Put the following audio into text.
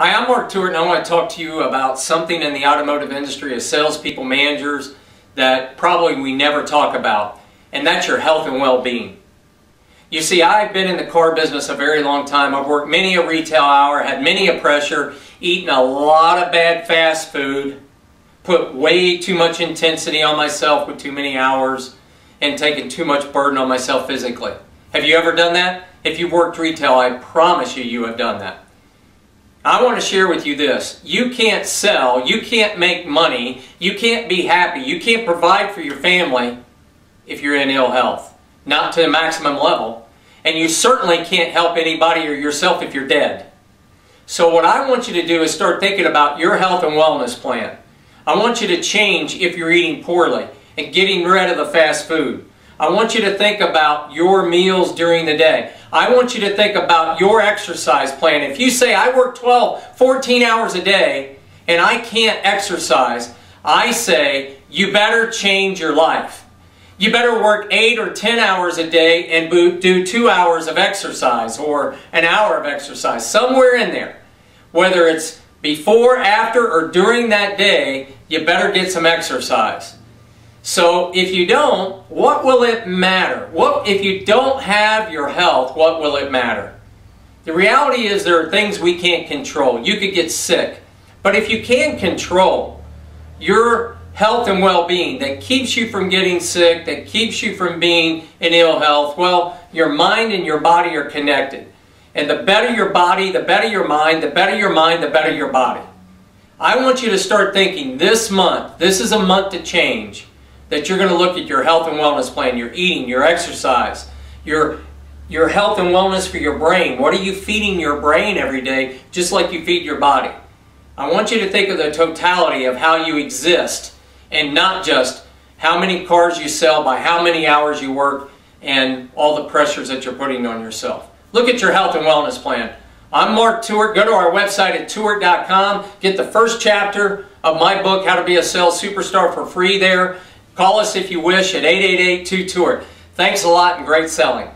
Hi, I'm Mark Tewart and I want to talk to you about something in the automotive industry as salespeople, managers, that probably we never talk about, and that's your health and well-being. You see, I've been in the car business a very long time. I've worked many a retail hour, had many a pressure, eaten a lot of bad fast food, put way too much intensity on myself with too many hours, and taken too much burden on myself physically. Have you ever done that? If you've worked retail, I promise you, you have done that. I want to share with you this. You can't sell, you can't make money, you can't be happy, you can't provide for your family if you're in ill health. Not to the maximum level. And you certainly can't help anybody or yourself if you're dead. So what I want you to do is start thinking about your health and wellness plan. I want you to change if you're eating poorly and getting rid of the fast food. I want you to think about your meals during the day. I want you to think about your exercise plan. If you say, I work 12, 14 hours a day and I can't exercise, I say, you better change your life. You better work 8 or 10 hours a day and do 2 hours of exercise or an hour of exercise, somewhere in there. Whether it's before, after, or during that day, you better get some exercise. So if you don't, what will it matter? What If you don't have your health, what will it matter? The reality is there are things we can't control. You could get sick. But if you can control your health and well-being that keeps you from getting sick, that keeps you from being in ill health, well, your mind and your body are connected. And the better your body, the better your mind, the better your mind, the better your body. I want you to start thinking this month, this is a month to change that you're going to look at your health and wellness plan, your eating, your exercise, your, your health and wellness for your brain. What are you feeding your brain every day, just like you feed your body? I want you to think of the totality of how you exist and not just how many cars you sell by how many hours you work and all the pressures that you're putting on yourself. Look at your health and wellness plan. I'm Mark Tewart. Go to our website at tewart.com. Get the first chapter of my book, How to Be a Sales Superstar, for free there. Call us if you wish at 888-2-TOUR. Thanks a lot and great selling.